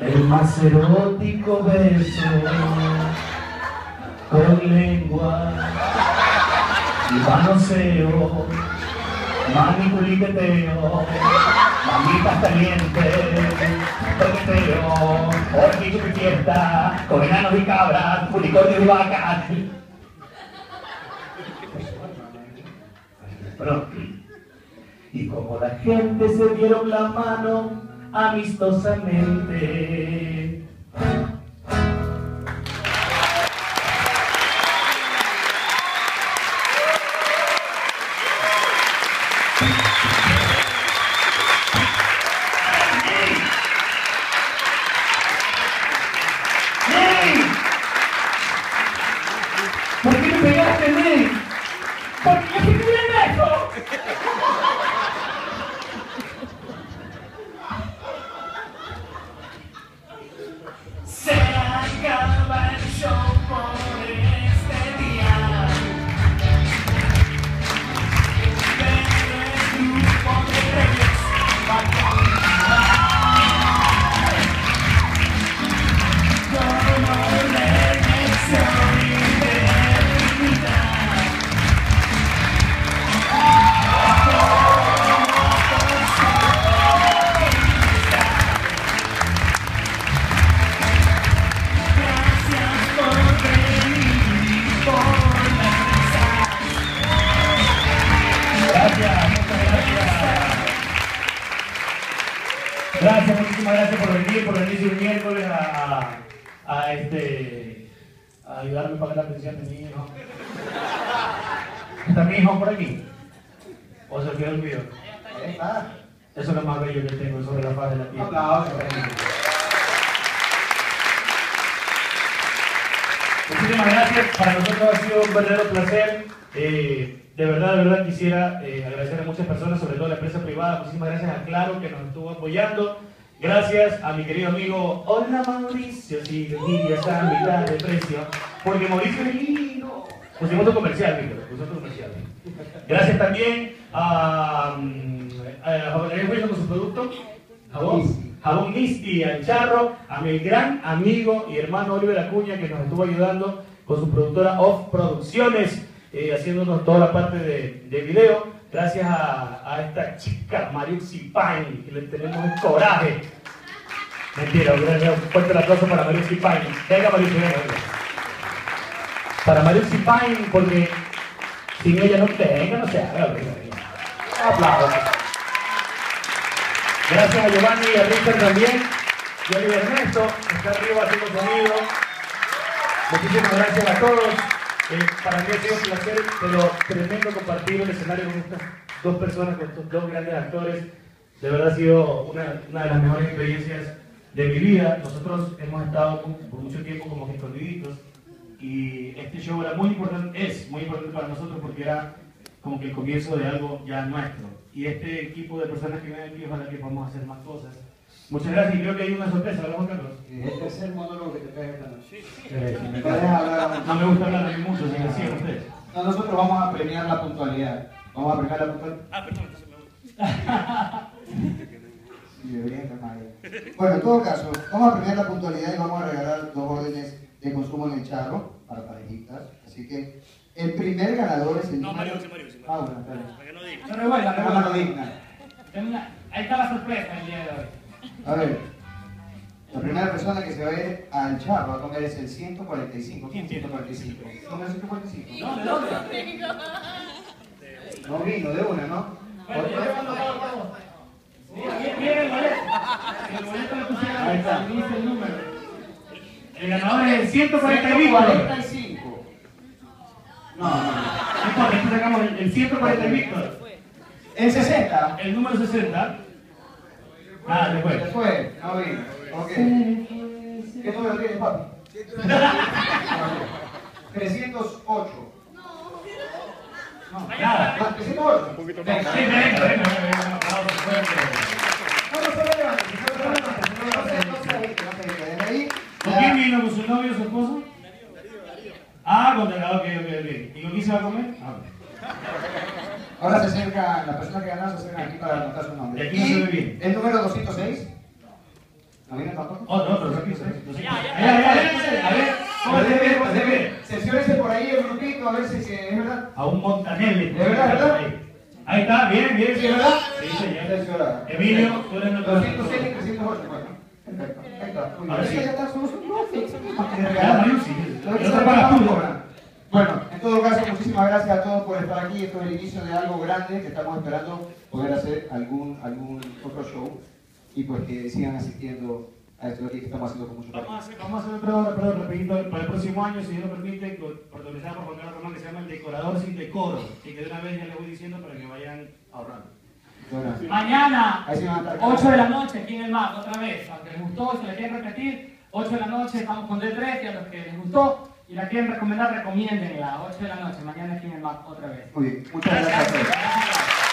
el más erótico beso con lengua y manoseo, manipuliqueteo, mamitas calientes, toqueteo, orquídeo y fiesta, con enanos y cabras, unicornios y vacas. Y como la gente se dieron la mano amistosamente. Gracias, muchísimas gracias por venir, por venir un miércoles a, a, a este, a ayudarme a pagar la pensión de mi hijo. ¿Está mi hijo por aquí? ¿O se olvidó el mío? Ah, eso es lo más bello que tengo sobre la faz de la tierra. Muchísimas gracias. Para nosotros ha sido un verdadero placer. Eh, de verdad, de verdad quisiera eh, agradecer a muchas personas, sobre todo a la empresa privada. Muchísimas gracias a Claro que nos estuvo apoyando. Gracias a mi querido amigo Hola Mauricio, si Lidia esa mitad de precio, porque Mauricio es lindo. Pusimos otro comercial, Víctor, pusimos otro comercial. Gracias también a, a Jabonería Wilson con su producto, jabón, jabón Misty, al Charro, a mi gran amigo y hermano Oliver Acuña que nos estuvo ayudando con su productora Off Producciones, eh, haciéndonos toda la parte de, de video. Gracias a, esta chica, Mariuxi Pine, que le tenemos el coraje. Mentira, un fuerte aplauso para Mariuxi Pine. Venga, Mariuxi, venga. Para Mariuxi Pine, porque sin ella no tenga, no se haga. Aplausos. Gracias a Giovanni y a Richard también. Y a Ernesto, está arriba haciendo sonido. Muchísimas gracias a todos. Eh, para mí ha sido un placer, pero tremendo compartir el escenario con estas dos personas, con estos dos grandes actores. De verdad ha sido una, de las mejores experiencias de mi vida. Nosotros hemos estado por mucho tiempo como escondiditos y este show era muy importante, es muy importante para nosotros porque era como que el comienzo de algo ya nuestro. Y este equipo de personas que vienen aquí, ojalá que podamos hacer más cosas. Muchas gracias y creo que hay una sorpresa, ¿verdad, Juan Carlos? Es el tercer monólogo que te traes esta noche. Eh, si me Puedes hablar. No me gusta hablar de mí mucho, si me siguen ustedes. No, nosotros vamos a premiar la puntualidad. Vamos a premiar la puntualidad. Ah, perdón, entonces me. Sí. Bueno, en todo caso, vamos a premiar la puntualidad y vamos a regalar dos órdenes de consumo en el charro para parejitas. Así que el primer ganador es el No, Mario, Mario, Mario. Ah, bueno. Para que no diga. No revuelva, La mano digna. Tengo una- Ahí está la sorpresa el día de hoy. A ver, la primera persona que se va a ir al charro a comer es el 145. ¿Quién 145? ¿Número 145? ¿Dónde? ¿Dónde? No vino de una, ¿no? Bueno, yo le mando todo, todo. Mira el boleto. El boleto le pusieron Ahí está. dice el número. El ganador es el 140 y Víctor. 145. No, no, no. No aquí sacamos el, el 140 y Víctor. El 60. El número 60. Ah, después. Después, no vino. Ok. ¿Qué número tiene, papi? 308. No, Nada. Ah, 308. Venga, Venga, venga, venga, venga, venga, un fuerte. No, no se no no no ahí, ¿Con quién vino? ¿Con su novio o su esposo? Ah, con el ok, ok, ok. ¿Y con quién se va a comer? Ah. Ahora se acercan, las personas que ganaron se acercan aquí para anotar su nombre. Y aquí no se ve bien. El número 206. ¿No viene tampoco? Oh, no, pero rápido, rápido. Ya, ya, A ver, a ver, a ver, a ver. Sesiónese por ahí el grupito, a ver si que es verdad. A un Montanelli. ¿De verdad, verdad? Ahí. Está, bien, bien, sí, ¿verdad? Sí, señor. Emilio, tú eres nuestro 207 y 308, bueno. Perfecto. Ahí está. Ahora sí. Ya está, somos un bloque. Ya, Mario, sí. Lo que Yo se te pago tú. paga Bueno, en todo caso, muchísimas gracias a todos por estar aquí. Esto es el inicio de algo grande que estamos esperando poder hacer algún, algún otro show y pues que sigan asistiendo a esto que estamos haciendo con mucho Vamos a cariño. hacer, vamos a hacer otro, perdón, rapidito, para el próximo año, si Dios lo permite, protagonizado por Juan Carlos Román, que se llama El Decorador Sin Decoro, y que de una vez ya les voy diciendo para que vayan ahorrando. Bueno, Mañana, sí van a estar 8 de la noche aquí en el MAP, otra vez. Aunque les gustó, si la quieren repetir, 8 de la noche estamos con D3, y a los que les gustó y la quieren recomendar, recomiéndenla. 8 de la noche, mañana en el MAP, otra vez. Muy bien, muchas gracias. Gracias.